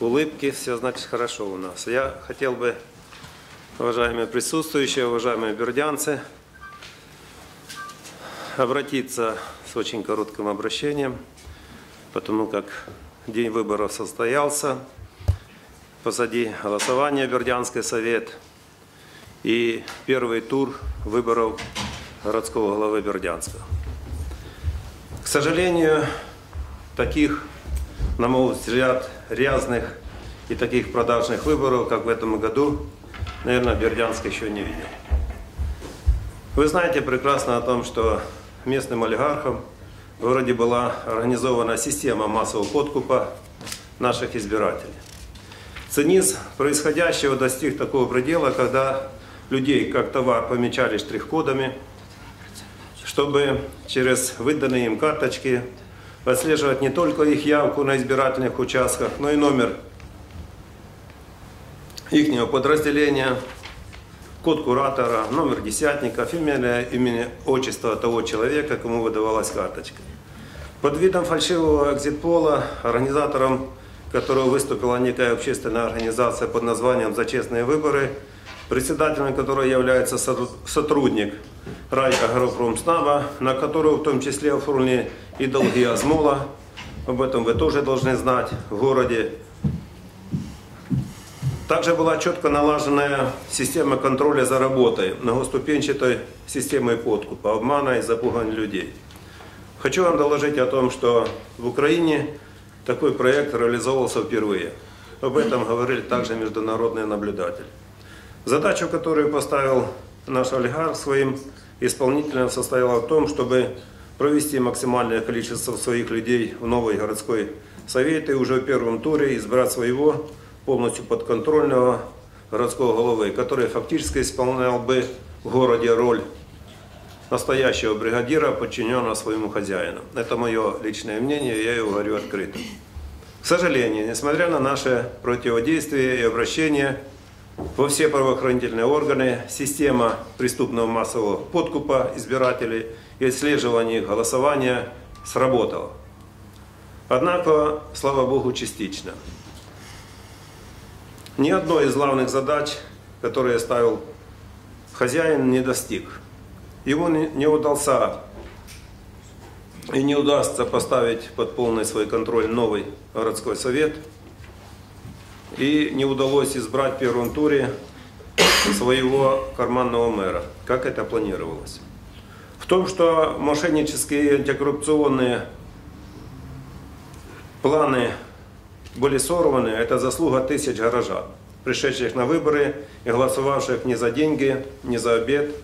улыбки, все значит хорошо у нас. Я хотел бы, уважаемые присутствующие, уважаемые бердянцы, обратиться с очень коротким обращением, потому как день выборов состоялся, позади голосования Бердянский совет и первый тур выборов городского главы Бердянска. К сожалению, таких, на мой взгляд, рязных и таких продажных выборов, как в этом году, наверное, Бердянск еще не видел. Вы знаете прекрасно о том, что местным олигархам в городе была организована система массового подкупа наших избирателей. Цинизм происходящего достиг такого предела, когда людей как товар помечали штрих-кодами, чтобы через выданные им карточки отслеживать не только их явку на избирательных участках, но и номер их подразделения, код куратора, номер десятника, фамилия, имя, отчество того человека, кому выдавалась карточка. Под видом фальшивого экзитпола организатором которого выступила некая общественная организация под названием «За честные выборы», председателем которой является сотрудник райагропромснаба, на которого в том числе оформлены и долги Азмола. Об этом вы тоже должны знать в городе. Также была четко налаженная система контроля за работой многоступенчатой системой подкупа, обмана и запугания людей. Хочу вам доложить о том, что в Украине такой проект реализовывался впервые. Об этом говорили также международные наблюдатели. Задачу, которую поставил наш олигарх своим исполнителям, состояла в том, чтобы провести максимальное количество своих людей в новый городской совет и уже в первом туре избрать своего полностью подконтрольного городского головы, который фактически исполнял бы в городе роль настоящего бригадира, подчиненного своему хозяину. Это мое личное мнение, я его говорю открыто. К сожалению, несмотря на наше противодействие и обращение во все правоохранительные органы, система преступного массового подкупа избирателей и отслеживания их голосования сработала. Однако, слава Богу, частично. Ни одной из главных задач, которые ставил хозяин, не достиг ему не удался и не удастся поставить под полный свой контроль новый городской совет. И не удалось избрать в первом туре своего карманного мэра, как это планировалось. В том, что мошеннические антикоррупционные планы были сорваны, это заслуга тысяч горожан, пришедших на выборы и голосовавших не за деньги, не за обед,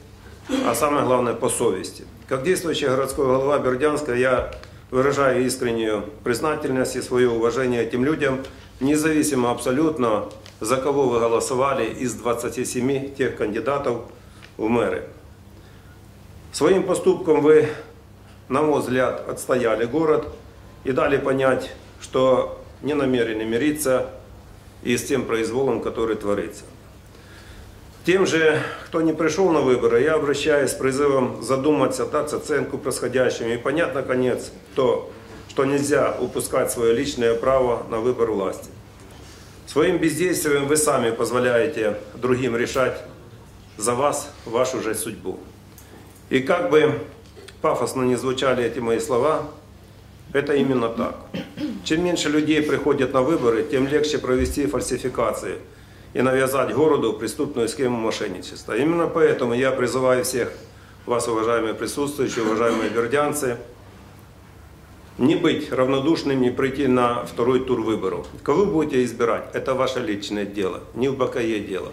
а самое главное по совести. Как действующий городской голова Бердянска я выражаю искреннюю признательность и свое уважение этим людям, независимо абсолютно, за кого вы голосовали из 27 тех кандидатов в мэры. Своим поступком вы, на мой взгляд, отстояли город и дали понять, что не намерены мириться и с тем произволом, который творится. Тем же, кто не пришел на выборы, я обращаюсь с призывом задуматься, дать оценку происходящему и понять, наконец, то, что нельзя упускать свое личное право на выбор власти. Своим бездействием вы сами позволяете другим решать за вас вашу же судьбу. И как бы пафосно не звучали эти мои слова, это именно так. Чем меньше людей приходят на выборы, тем легче провести фальсификации – и навязать городу преступную схему мошенничества. Именно поэтому я призываю всех вас, уважаемые присутствующие, уважаемые бердянцы, не быть равнодушными, не прийти на второй тур выборов. Кого вы будете избирать, это ваше личное дело, не в Бакае дело,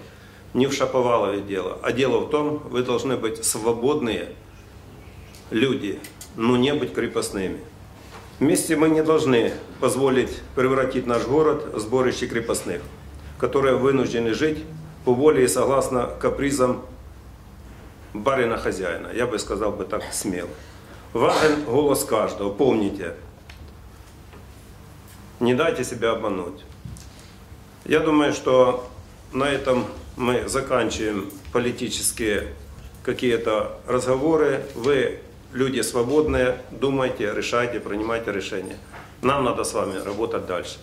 не в Шаповалове дело, а дело в том, вы должны быть свободные люди, но не быть крепостными. Вместе мы не должны позволить превратить наш город в сборище крепостных которые вынуждены жить по воле и согласно капризам барина-хозяина. Я бы сказал бы так смело. Важен голос каждого. Помните, не дайте себя обмануть. Я думаю, что на этом мы заканчиваем политические какие-то разговоры. Вы люди свободные, думайте, решайте, принимайте решения. Нам надо с вами работать дальше.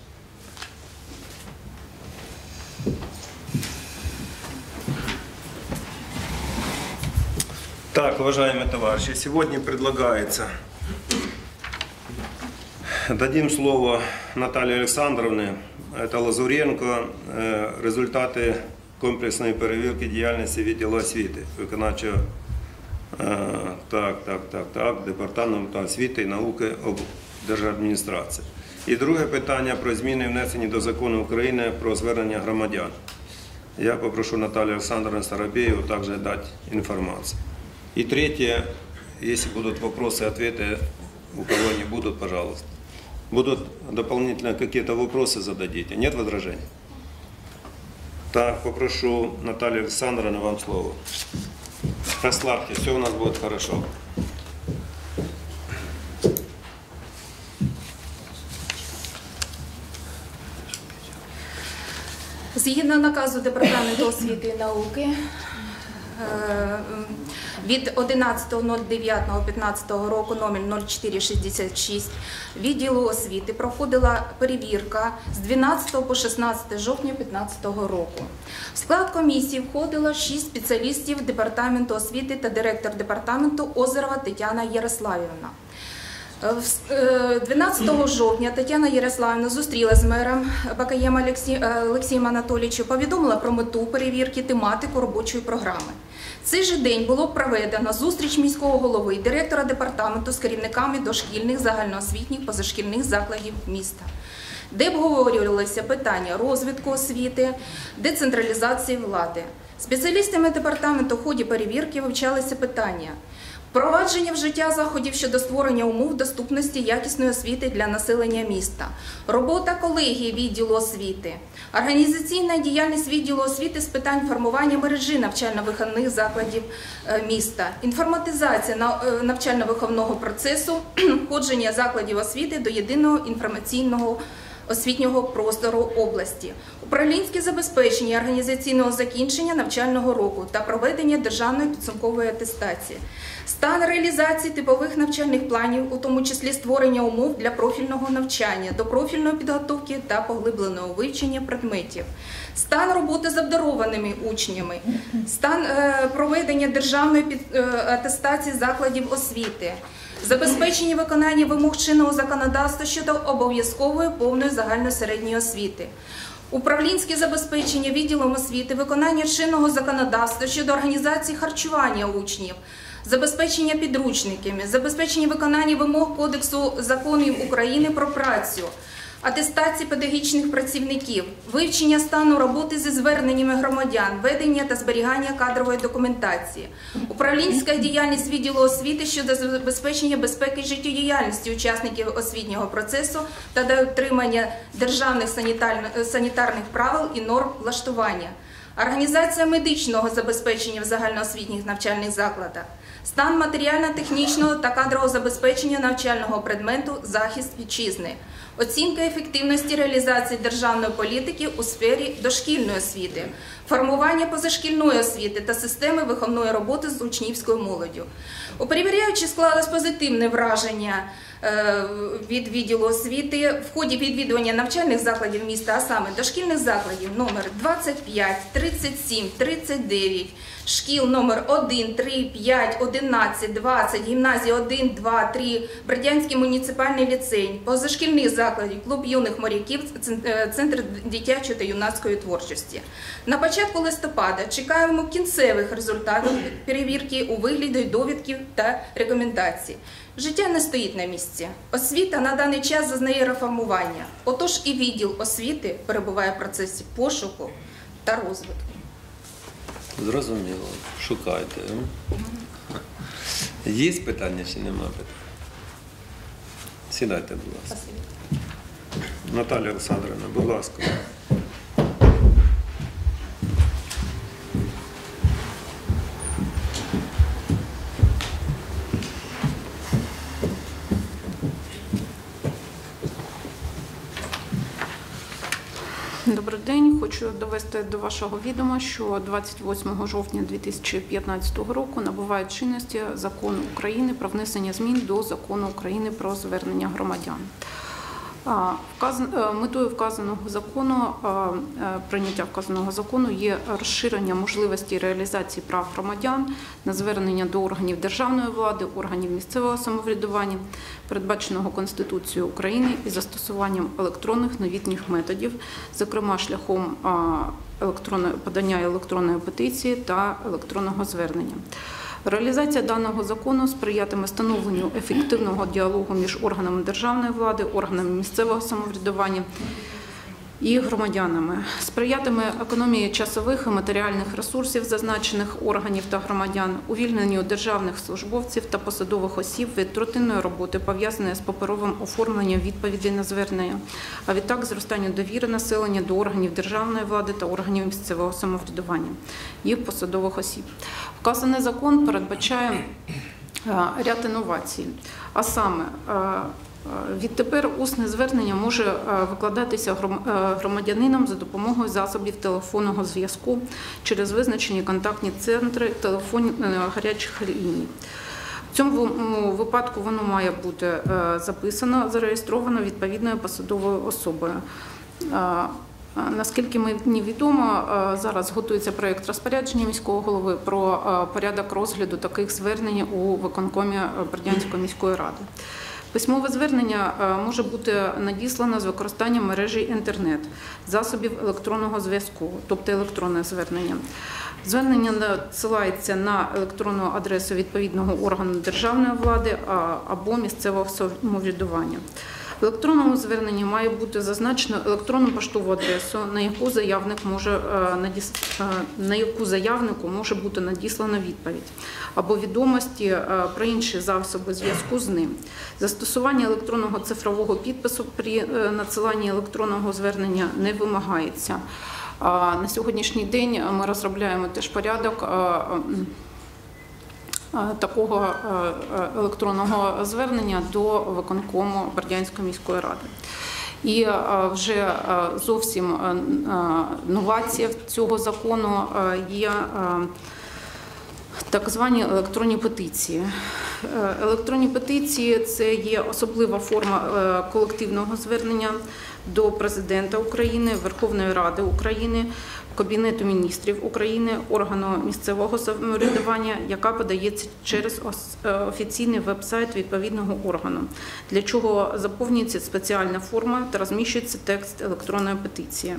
Так, уважаемые товарищи, сегодня предлагается дадим слово Наталье Александровне, это Лазуренко, е, результати комплексної перевірки діяльності відділу освіти, виконавчого е, так, так, так, так, департаменту освіти і науки облдержадміністрації. І друге питання про зміни внесені до закону України про звернення громадян. Я попрошу Наталью Александровну Старобееву также дать информацию. И третье, если будут вопросы, ответы, у кого не будут, пожалуйста. Будут дополнительно какие-то вопросы зададите. Нет возражений? Так, попрошу Наталью Александровну вам слово. Расслабьтесь, все у нас будет хорошо. Згідно наказу Департаменту освіти і науки е, від 11.09.15 року номер 0466 відділу освіти проходила перевірка з 12 по 16 жовтня 2015 року. В склад комісії входило 6 спеціалістів Департаменту освіти та директор департаменту Озерова Тетяна Ярославівна. Е, 12 жовтня Тетяна Ярославівна зустріла з мером Бакаєм е, Олексієм Анатолійовичем, повідомила про мету перевірки тематику робочої програми. Цей же день було проведено зустріч міського голови директора департаменту з керівниками дошкільних загальноосвітніх позашкільних закладів міста, де обговорювалися питання розвитку освіти, децентралізації влади. Спеціалістами департаменту в ході перевірки вивчалися питання. Впровадження в життя заходів щодо створення умов доступності якісної освіти для населення міста, робота колегії відділу освіти, організаційна діяльність відділу освіти з питань формування мережі навчально-виховних закладів е, міста, інформатизація е, навчально-виховного процесу, входження закладів освіти до єдиного інформаційного освітнього простору області, управлінське забезпечення організаційного закінчення навчального року та проведення державної підсумкової атестації, стан реалізації типових навчальних планів, у тому числі створення умов для профільного навчання, до профільної підготовки та поглибленого вивчення предметів, стан роботи з обдарованими учнями, стан е, проведення державної е, атестації закладів освіти. Забезпечення виконання вимог чинного законодавства щодо обов'язкової повної загальної середньої освіти. Управлінське забезпечення відділом освіти, виконання чинного законодавства щодо організації харчування учнів, забезпечення підручниками, забезпечення виконання вимог Кодексу законів України про працю, атестації педагогічних працівників, вивчення стану роботи зі зверненнями громадян, ведення та зберігання кадрової документації, управлінська діяльність відділу освіти щодо забезпечення безпеки життєдіяльності учасників освітнього процесу та дотримання державних санітарних правил і норм влаштування. Організація медичного забезпечення в загальноосвітніх навчальних закладах, стан матеріально-технічного та кадрового забезпечення навчального предмету захист вітчизни, оцінка ефективності реалізації державної політики у сфері дошкільної освіти, формування позашкільної освіти та системи виховної роботи з учнівською молоддю. У перевіряючі склалось позитивне враження від відділу освіти в ході відвідування навчальних закладів міста, а саме дошкільних закладів номер 25, 37, 39, шкіл номер 1, 3, 5, 11, 20, гімназії 1, 2, 3, Бердянський муніципальний ліцей, позашкільних закладів, клуб юних моряків, е, центр дитячої та юнацької творчості. На початку листопада чекаємо кінцевих результатів перевірки у вигляді довідків та рекомендацій. Життя не стоїть на місці. Освіта на даний час зазнає реформування. Отож і відділ освіти перебуває в процесі пошуку та розвитку. Зрозуміло. Шукайте. Є питання чи нема питань? Сідайте, будь ласка. Спасибі. Наталя Олександрівна, будь ласка. День. Хочу довести до вашого відома, що 28 жовтня 2015 року набуває чинності закон України про внесення змін до закону України про звернення громадян. Е, Метою вказаного закону, е, е, прийняття вказаного закону є розширення можливості реалізації прав громадян на звернення до органів державної влади, органів місцевого самоврядування, передбаченого Конституцією України і застосуванням електронних новітніх методів, зокрема шляхом електронної подання електронної петиції та електронного звернення. Реалізація даного закону сприятиме становленню ефективного діалогу між органами державної влади, органами місцевого самоврядування і громадянами, сприятиме економії часових і матеріальних ресурсів зазначених органів та громадян, увільненню державних службовців та посадових осіб від рутинної роботи, пов'язаної з паперовим оформленням відповідей на звернення, а відтак зростанню довіри населення до органів державної влади та органів місцевого самоврядування, їх посадових осіб. Вказаний закон передбачає е, ряд інновацій, а саме е, Відтепер усне звернення може е, викладатися е, громадянином за допомогою засобів телефонного зв'язку через визначені контактні центри телефонів е, гарячих ліній. В цьому випадку воно має бути е, записано, зареєстровано відповідною посадовою особою. Е, е, Наскільки мені відомо, е, зараз готується проєкт розпорядження міського голови про е, порядок розгляду таких звернень у виконкомі е, Бердянської міської ради. Письмове звернення е, може бути надіслано з використанням мережі інтернет, засобів електронного зв'язку, тобто електронне звернення. Звернення надсилається на електронну адресу відповідного органу державної влади або місцевого самоврядування. В електронному зверненні має бути зазначено електронну поштову адресу, на яку заявник може е, е, на яку заявнику може бути надіслана відповідь, або відомості е, про інші засоби зв'язку з ним. Застосування електронного цифрового підпису при надсиланні електронного звернення не вимагається. На сьогоднішній день ми розробляємо теж порядок. Е, Такого е, е, електронного звернення до виконкому Бердянської міської ради. І вже зовсім новація цього закону є так звані електронні петиції. Е, Електронні петиції це є особлива форма е, колективного звернення до президента України, Верховної Ради України, Кабінету міністрів України, органу місцевого самоврядування, яка подається через е, офіційний веб-сайт відповідного органу, для чого заповнюється спеціальна форма та розміщується текст електронної петиції.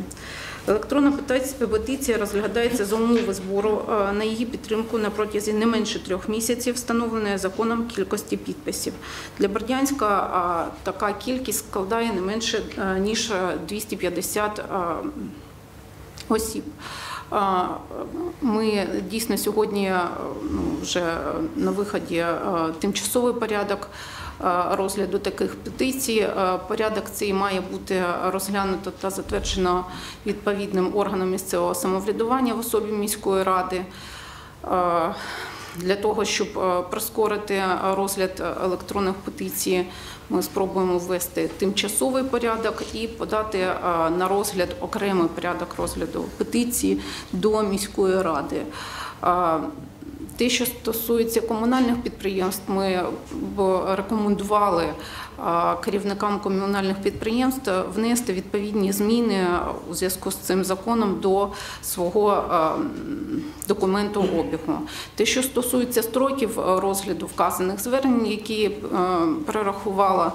Електронна петиція розглядається за умови збору е, на її підтримку на протязі не менше трьох місяців, встановленої законом кількості підписів. Для Бердянська е, така кількість складає не менше е, ніж е, 250 е, осіб. Ми дійсно сьогодні ну, вже на виході тимчасовий порядок розгляду таких петицій. Е, Порядок цей має бути розглянуто та затверджено відповідним органом місцевого самоврядування в особі міської ради. Е, Для того, щоб е, прискорити розгляд електронних петицій, ми спробуємо ввести тимчасовий порядок і подати е, на розгляд окремий порядок розгляду петиції до міської ради. Те, що стосується комунальних підприємств, ми б рекомендували керівникам комунальних підприємств внести відповідні зміни у зв'язку з цим законом до свого документу обігу. Те, що стосується строків е, розгляду вказаних звернень, які е, перерахувала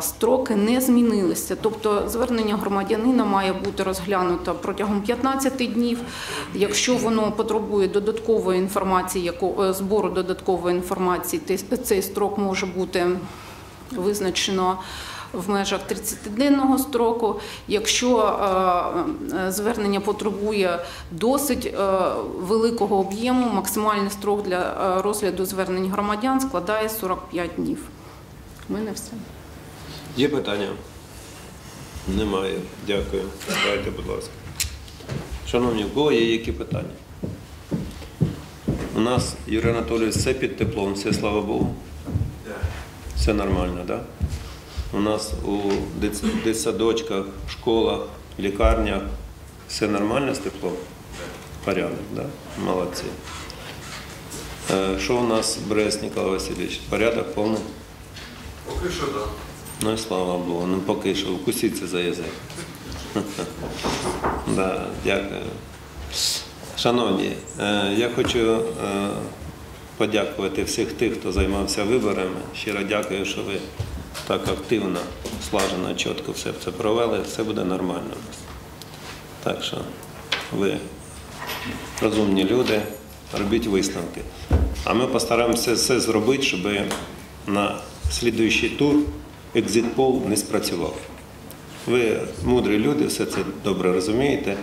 строки не змінилися. Тобто звернення громадянина має бути розглянуто протягом 15 днів. Якщо воно потребує додаткової інформації, е, збору додаткової інформації, цей строк може бути визначено. В межах 30-денного строку, якщо е, е, звернення потребує досить е, великого об'єму, максимальний строк для розгляду звернень громадян складає 45 днів. У мене все. Є питання? Немає. Дякую. Дайте, будь ласка. Шановні, в кого є які питання? У нас, Юрій Анатолійович, все під теплом, все слава Богу. Все нормально, так? Да? У нас у дитс- дитсадочках, школах, лікарнях все нормально з теплом? Порядок? Да? Молодці. Е, Що у нас Брест Ніколай Васильович? Порядок повний? Поки що так. Ну і слава Богу, ну поки що вкусіться за язик. да, дякую. Шановні, е, я хочу е, подякувати всіх тих, хто займався виборами. Щиро дякую, що ви так активно, слажено, чітко все це провели. Все буде нормально. Так що ви розумні люди, робіть висновки. А ми постараємося все зробити, щоб на слідуючий тур екзит-пол не спрацював. Ви мудрі люди, все це добре розумієте.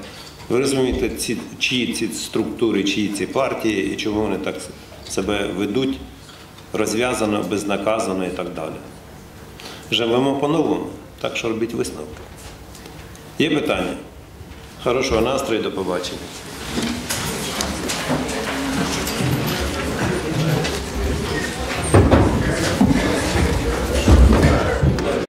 Ви розумієте, ці, чиї ці структури, чиї ці партії і чому вони так себе ведуть розв'язано, безнаказано і так далі. Живемо по-новому, так що робіть висновки. Є питання? Хорошого настрою, до побачення.